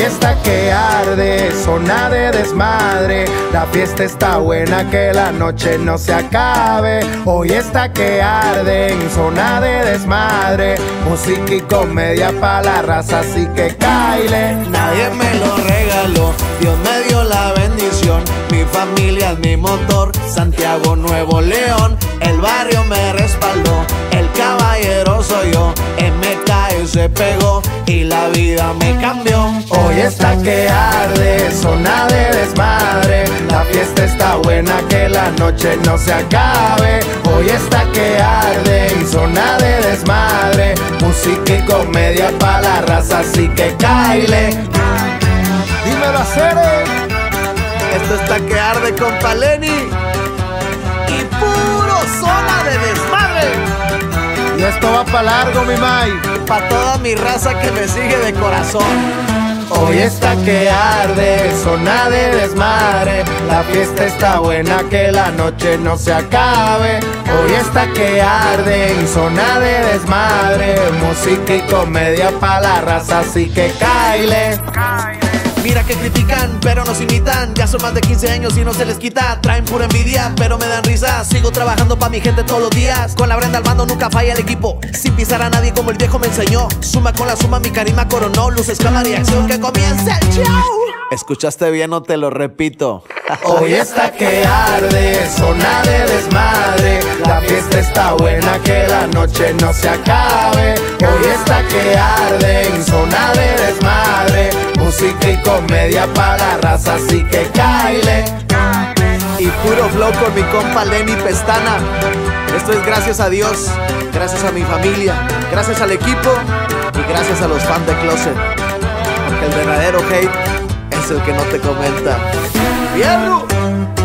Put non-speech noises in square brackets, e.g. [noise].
Está que arde, zona de desmadre. La fiesta está buena, que la noche no se acabe. Hoy está que arde, zona de desmadre. Música y comedia para la raza, así que caile. Nadie me lo regaló, Dios me dio la bendición. Mi familia es mi motor, Santiago Nuevo León. El barrio me respaldó, el caballero soy yo. MK se pegó y la vida me. Hoy está que arde, zona de desmadre. La fiesta está buena, que la noche no se acabe. Hoy está que arde, en zona de desmadre. Música y comedia para la raza, así que caile. Dímelo a Cere. Esto está que arde con Paleni y puro zona de desmadre. Y esto va para largo, mi Mai. Pa' toda mi raza que me sigue de corazón. Hoy está que arde, zona de desmadre. La fiesta está buena, que la noche no se acabe. Hoy está que arde, zona de desmadre. Música y comedia para la raza, así que caile. Mira que critican, pero nos imitan. Ya son más de 15 años y no se les quita. Traen pura envidia, pero me dan risa. Sigo trabajando pa' mi gente todos los días. Con la Brenda al mando nunca falla el equipo. Sin pisar a nadie como el viejo me enseñó. Suma con la suma, mi carisma coronó. Luces, cámara y acción que comienza el show. Escuchaste bien, no te lo repito. [laughs] Hoy está que arde, zona de desmadre. La fiesta está buena, que la noche no se acabe. Hoy está que arde, en zona de desmadre. Música y comedia para la raza, así que caile. Y puro flow con mi compa Lenny Pestana. Esto es gracias a Dios, gracias a mi familia, gracias al equipo y gracias a los fans de Closet. Porque el verdadero hate es el que no te comenta. ¡Fierro!